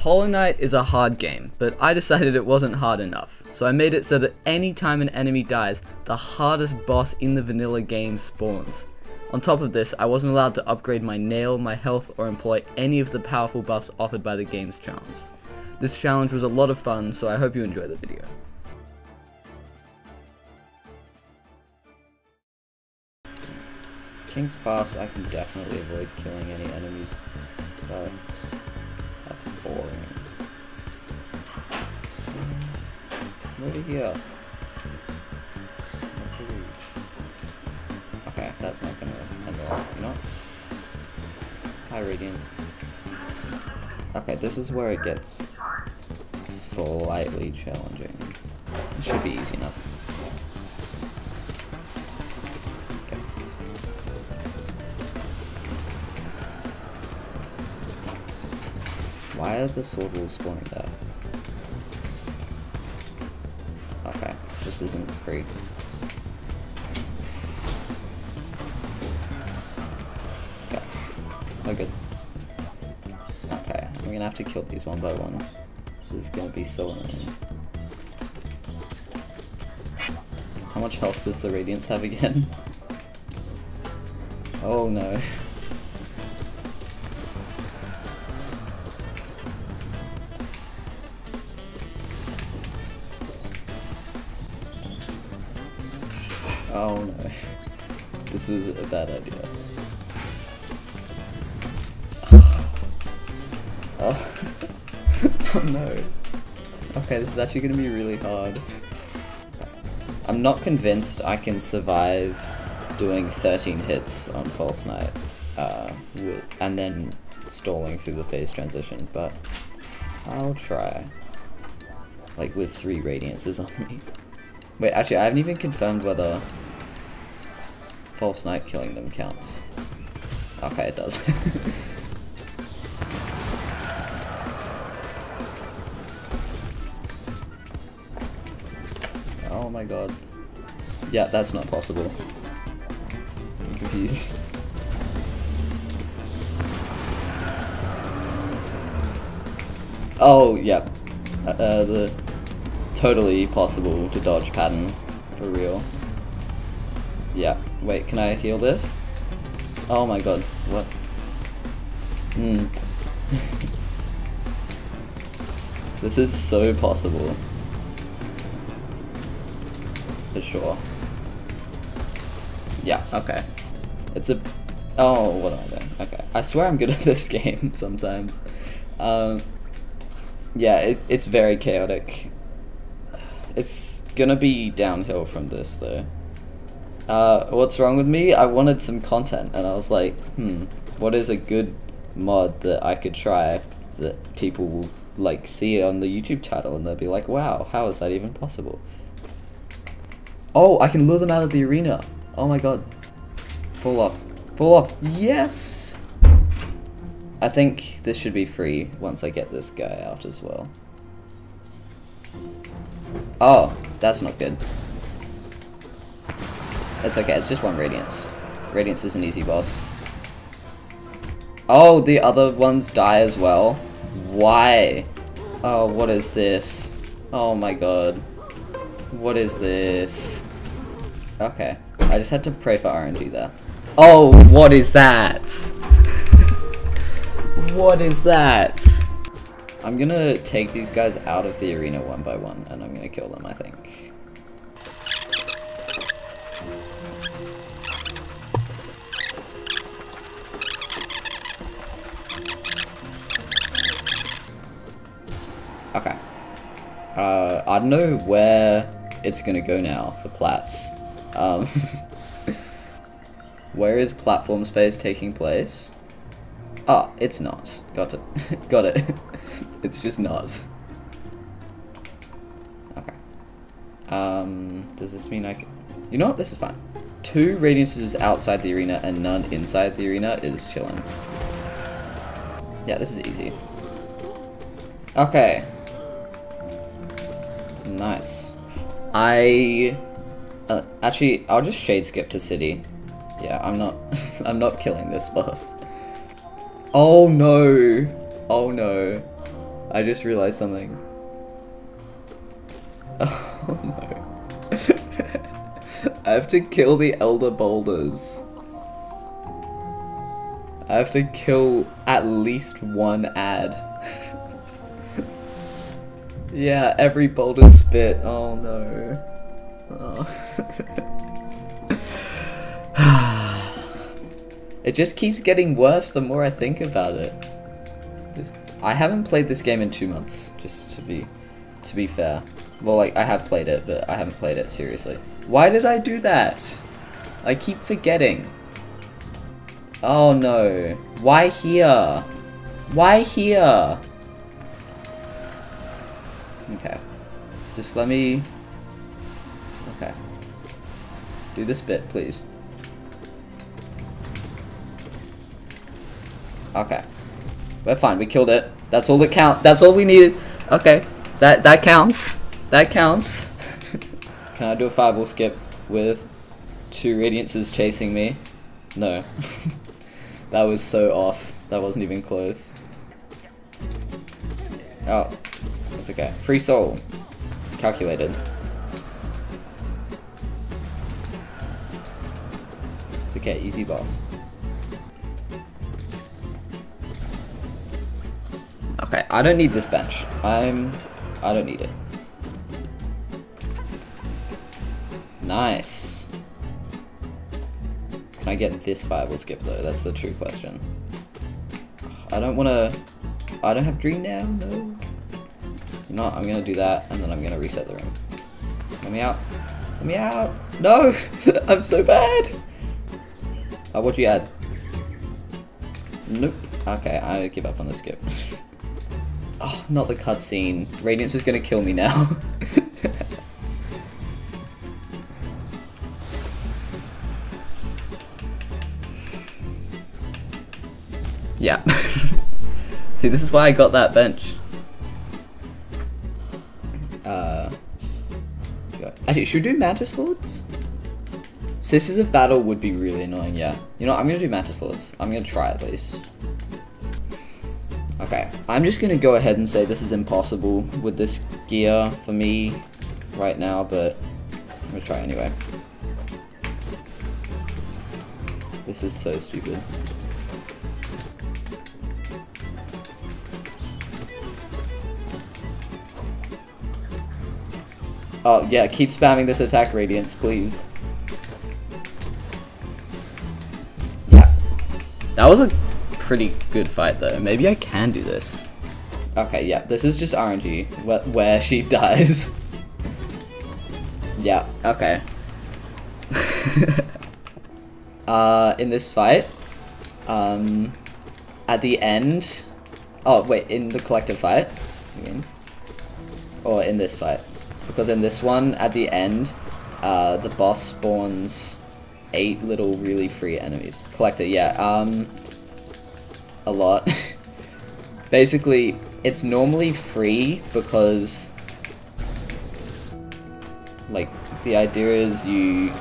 Hollow Knight is a hard game, but I decided it wasn't hard enough, so I made it so that any time an enemy dies, the hardest boss in the vanilla game spawns. On top of this, I wasn't allowed to upgrade my nail, my health, or employ any of the powerful buffs offered by the game's charms. This challenge was a lot of fun, so I hope you enjoy the video. King's Pass, I can definitely avoid killing any enemies, uh, boring. Over here. Okay, that's not gonna end well, you know? High Radiance. Okay, this is where it gets slightly challenging. It should be easy enough. Why are the sword walls spawning there? Okay, this isn't free. Okay. Oh good. Okay, I'm gonna have to kill these one by one. This is gonna be so annoying. How much health does the Radiance have again? Oh no. This was a bad idea. Oh. oh no. Okay, this is actually gonna be really hard. I'm not convinced I can survive doing 13 hits on False Knight, uh, and then stalling through the phase transition, but I'll try. Like with three radiances on me. Wait, actually, I haven't even confirmed whether False Knight killing them counts. Okay, it does. oh my god. Yeah, that's not possible. I'm confused. Oh, yeah. Uh, uh, the totally possible to dodge pattern for real. Wait, can I heal this? Oh my god. What? Hmm. this is so possible. For sure. Yeah, okay. It's a... Oh, what am I doing? Okay. I swear I'm good at this game sometimes. Um, yeah, it, it's very chaotic. It's gonna be downhill from this, though. Uh, what's wrong with me? I wanted some content, and I was like, hmm, what is a good mod that I could try that people will, like, see on the YouTube title, and they'll be like, wow, how is that even possible? Oh, I can lure them out of the arena. Oh my god. Fall off. Fall off. Yes! I think this should be free once I get this guy out as well. Oh, that's not good. It's okay, it's just one Radiance. Radiance is an easy boss. Oh, the other ones die as well? Why? Oh, what is this? Oh my god. What is this? Okay. I just had to pray for RNG there. Oh, what is that? what is that? I'm gonna take these guys out of the arena one by one, and I'm gonna kill them, I think. Uh, I don't know where it's gonna go now for plats. Um, where is platforms phase taking place? Ah, it's not. Got it. Got it. it's just not. Okay. Um, does this mean I can... You know what? This is fine. Two radiances outside the arena and none inside the arena is chilling. Yeah, this is easy. Okay. Nice. I... Uh, actually, I'll just shade skip to city. Yeah, I'm not... I'm not killing this boss. Oh no! Oh no. I just realized something. Oh no. I have to kill the Elder Baldurs. I have to kill at least one ad. Yeah, every boulder spit. Oh no. Oh. it just keeps getting worse the more I think about it. I haven't played this game in two months, just to be to be fair. Well, like, I have played it, but I haven't played it seriously. Why did I do that? I keep forgetting. Oh no. Why here? Why here? Okay. Just let me... Okay. Do this bit, please. Okay. We're fine, we killed it. That's all that count. That's all we needed. Okay. That that counts. That counts. Can I do a fireball skip with two radiances chasing me? No. that was so off. That wasn't even close. Oh, okay. Free soul. Calculated. It's okay, easy boss. Okay, I don't need this bench. I'm... I don't need it. Nice. Can I get this fireball skip though? That's the true question. I don't want to... I don't have dream now, no. You know what? I'm to do that and then I'm to reset the room. Let me out. Let me out. No! I'm so bad! Oh, what'd you add? Nope. Okay, I give up on the skip. oh, not the cutscene. Radiance is gonna kill me now. yeah. See, this is why I got that bench. Actually, should we do Mantis Lords? Sisters of Battle would be really annoying, yeah. You know, I'm gonna do Mantis Lords. I'm gonna try at least. Okay, I'm just gonna go ahead and say this is impossible with this gear for me right now, but I'm gonna try anyway. This is so stupid. Oh, yeah, keep spamming this attack radiance, please. Yeah. That was a pretty good fight, though. Maybe I can do this. Okay, yeah, this is just RNG, wh where she dies. yeah, okay. uh, in this fight, um, at the end... Oh, wait, in the Collector fight? Or in this fight? Because in this one, at the end, uh, the boss spawns eight little really free enemies. Collector, yeah, um, a lot. Basically, it's normally free because, like, the idea is you...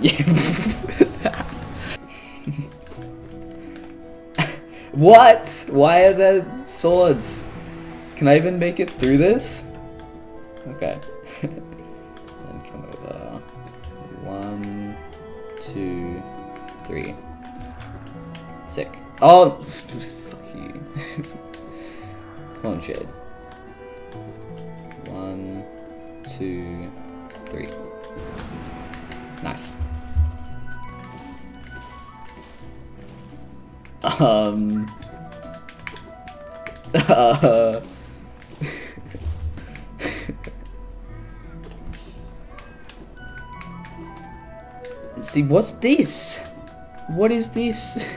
Yeah. what? Why are there swords? Can I even make it through this? Okay. then come over. One, two, three. Sick. Oh! Fuck you. come on, Shade. One, two, three. Nice. Um... uh... See, what's this? What is this?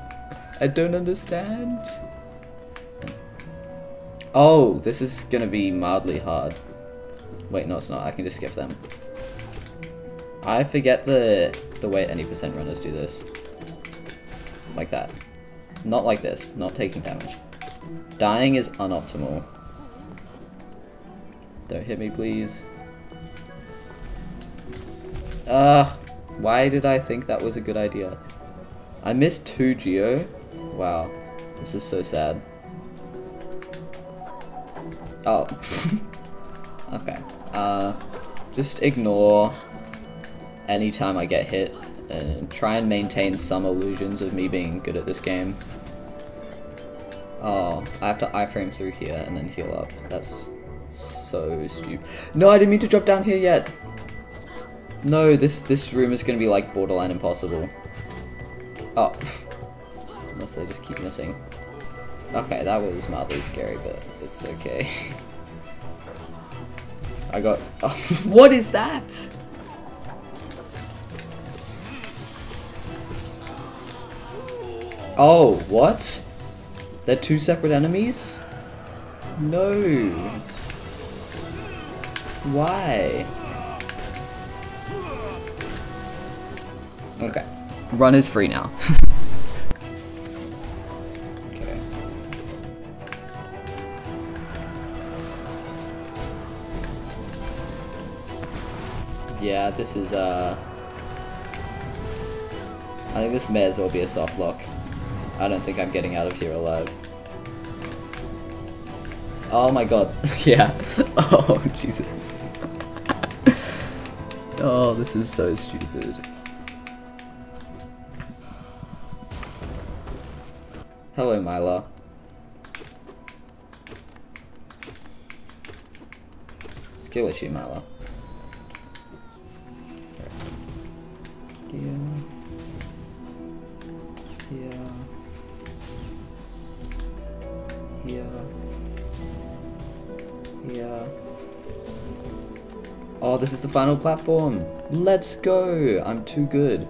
I don't understand. Oh, this is gonna be mildly hard. Wait, no it's not. I can just skip them. I forget the the way any percent runners do this. Like that. Not like this. Not taking damage. Dying is unoptimal. Don't hit me, please. Ugh. Why did I think that was a good idea? I missed two Geo? Wow. This is so sad. Oh. okay. Uh, just ignore anytime I get hit and try and maintain some illusions of me being good at this game. Oh, I have to iframe through here and then heal up. That's so stupid. No, I didn't mean to drop down here yet. No, this this room is gonna be like borderline impossible. Oh. Unless they just keep missing. Okay, that was mildly scary, but it's okay. I got... Oh, what is that? Oh, what? They're two separate enemies? No. Why? Run is free now. okay. Yeah, this is, uh... I think this may as well be a soft lock. I don't think I'm getting out of here alive. Oh my god. yeah. oh, Jesus. oh, this is so stupid. Hello, Myla. Skill issue, Myla. Yeah. Yeah. Yeah. Oh, this is the final platform. Let's go. I'm too good.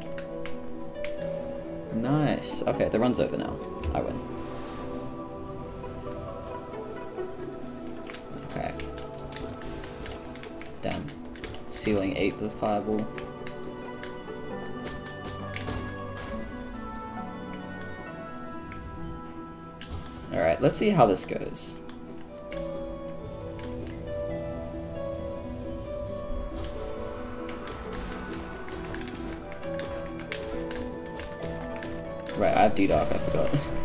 Nice. Okay, the run's over now. I win. Okay. Damn. Ceiling 8 with fireball. Alright, let's see how this goes. Right, I have D-Dark, I forgot.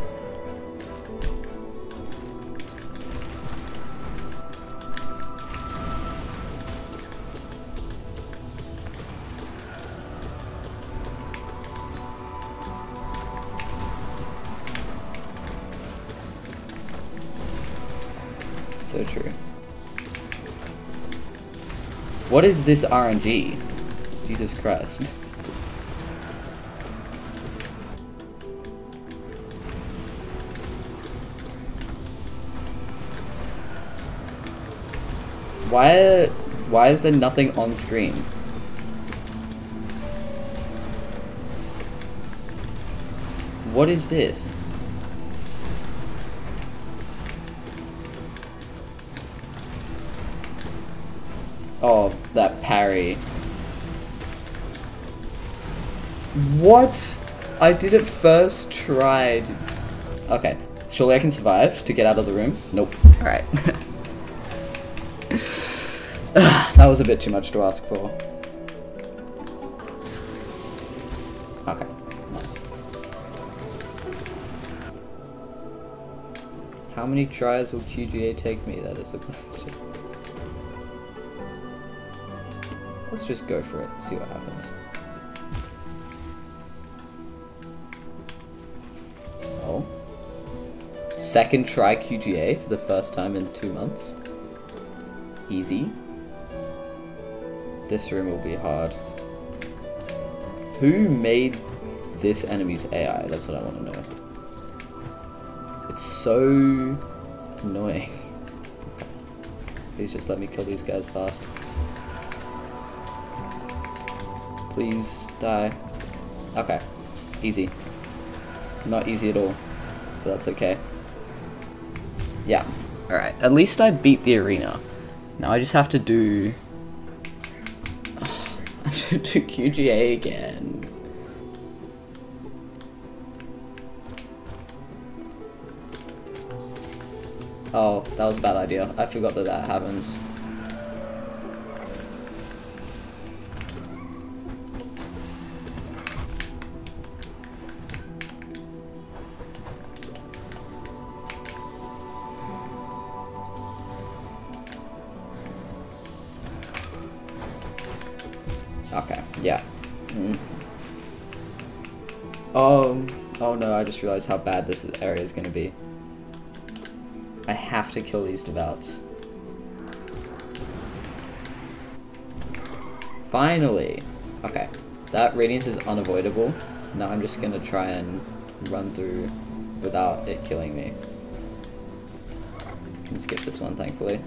So true. What is this RNG? Jesus Christ. Why why is there nothing on screen? What is this? What? I did it first try. Okay, surely I can survive to get out of the room. Nope. Alright. Ah, that was a bit too much to ask for. Okay, nice. How many tries will QGA take me? That is the question. Let's just go for it, see what happens. Oh. Second try QGA for the first time in two months. Easy. This room will be hard. Who made this enemy's AI? That's what I want to know. It's so annoying. Please just let me kill these guys fast. Please die. Okay. Easy. Not easy at all. But that's okay. Yeah. Alright. At least I beat the arena. Now I just have to do... I have to do QGA again. Oh, that was a bad idea. I forgot that that happens. Oh, oh no, I just realized how bad this area is going to be. I have to kill these devouts. Finally! Okay, that radiance is unavoidable. Now I'm just gonna try and run through without it killing me. Can skip this one, thankfully.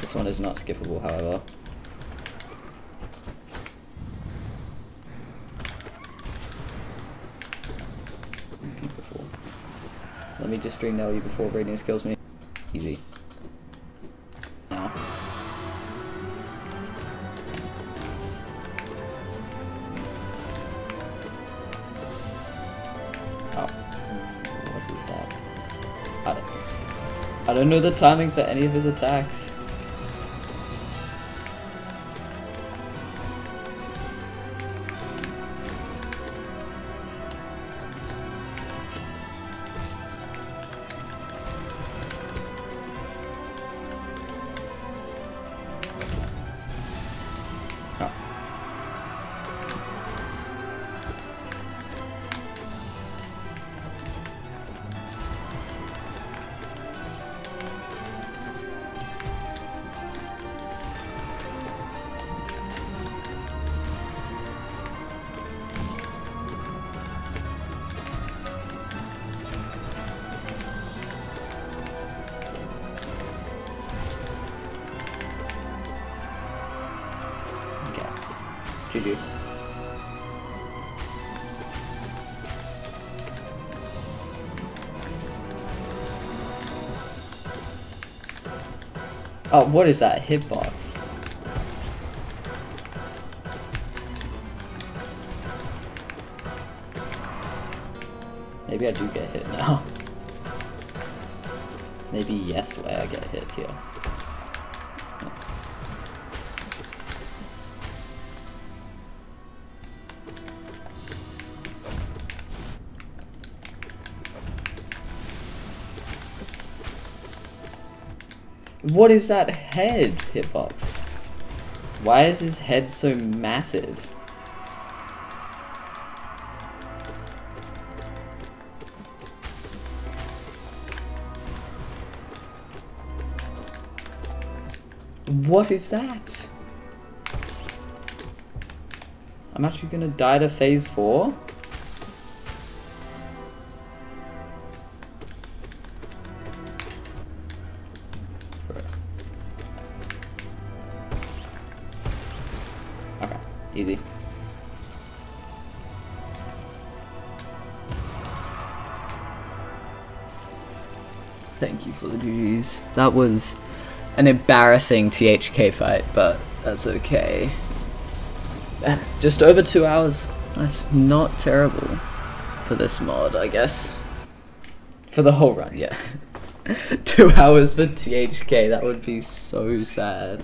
This one is not skippable, however. Let me just string nail you before Radiance kills me. Easy. Now. Oh. What is that? I don't, I don't know the timings for any of his attacks. GG. Oh, what is that hitbox? What is that head hitbox? Why is his head so massive? What is that? I'm actually gonna die to phase 4? Easy. Thank you for the GG's. That was an embarrassing THK fight, but that's okay. Uh, just over two hours. That's not terrible for this mod, I guess. For the whole run, yeah. two hours for THK, that would be so sad.